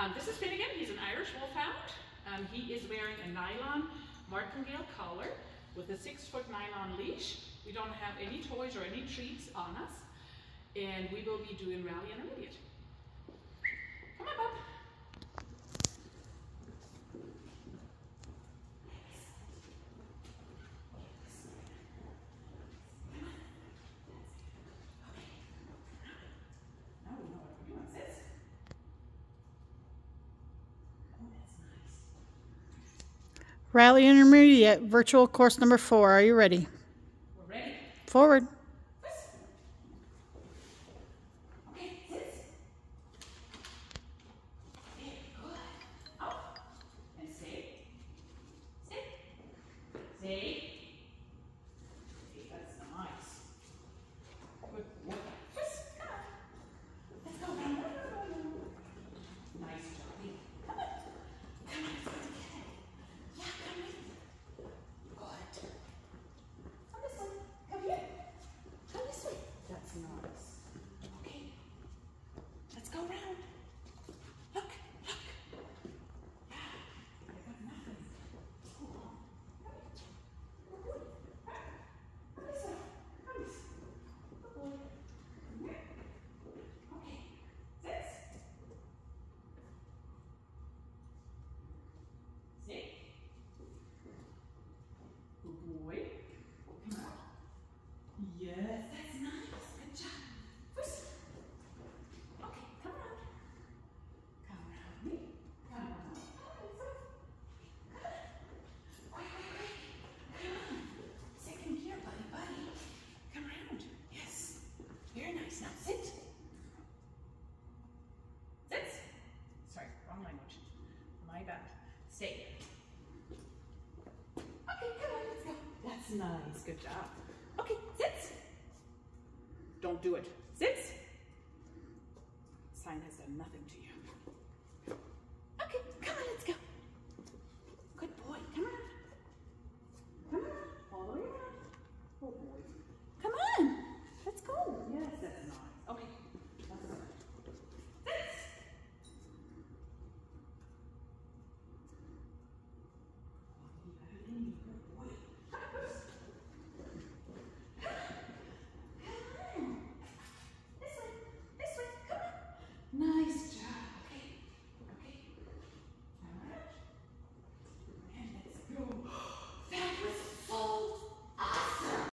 Um, this is Finnegan. He's an Irish Wolfhound. Um, he is wearing a nylon martingale collar with a six foot nylon leash. We don't have any toys or any treats on us. And we will be doing rally intermediate. Come on, bub. Now we know what we're doing. Sit. Oh, that's nice. Rally Intermediate, virtual course number four. Are you ready? We're ready. Forward. Okay, sit. There, good. Up and stay. Stay. Stay. Okay, that's nice. Good boy. Twist. Come on. Let's go. Round, round, round, round, round. Nice job. Come on. Come on, let's go together. Yeah, come with me. Good. Come this way. Come here. Come this way. That's nice. Okay. Let's go round. Look, look. Yeah. I got nothing. Cool. Come here. Good boy. Come this way. Come this. Good boy. Come here. Okay. Sit. Sit. Good boy. Come on. Yes, that's nice. Good job. Twist. Okay, come on. Come around me. Come on. Come on. Quick, quick, quick. Come on. Second gear, buddy, buddy. Come around. Yes. Very nice. Now sit. Sit. Sorry, wrong language. My bad. Stay. Okay, come on, let's go. That's nice. Good job. Okay, sit. Don't do it. Sit. Sign has done nothing to you.